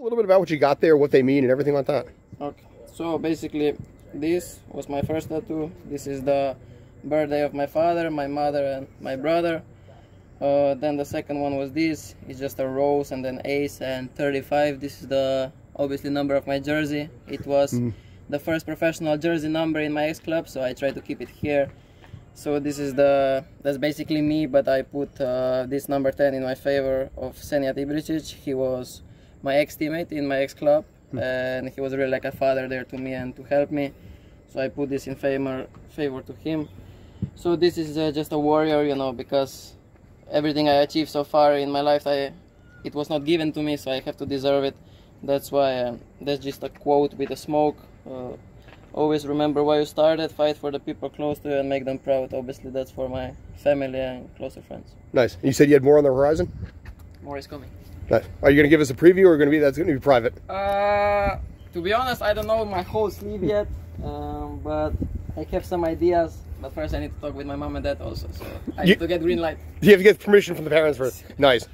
A little bit about what you got there, what they mean, and everything like that. Okay. So basically, this was my first tattoo. This is the birthday of my father, my mother, and my brother. Uh, then the second one was this. It's just a rose and an ace and 35. This is the obviously number of my jersey. It was mm. the first professional jersey number in my ex club, so I try to keep it here. So this is the that's basically me, but I put uh, this number 10 in my favor of Senijad Ibričić. He was my ex teammate in my ex club, mm. and he was really like a father there to me and to help me. So I put this in favor favor to him. So this is uh, just a warrior, you know, because everything I achieved so far in my life, I it was not given to me, so I have to deserve it. That's why uh, that's just a quote with a smoke. Uh, always remember why you started, fight for the people close to you, and make them proud. Obviously, that's for my family and closer friends. Nice. You said you had more on the horizon. More is coming. Nice. Are you going to give us a preview, or going to be that's going to be private? Uh, to be honest, I don't know my whole sleeve yet, um, but I have some ideas. But first, I need to talk with my mom and dad also. So I you, need to get green light. You have to get permission from the parents first. Nice.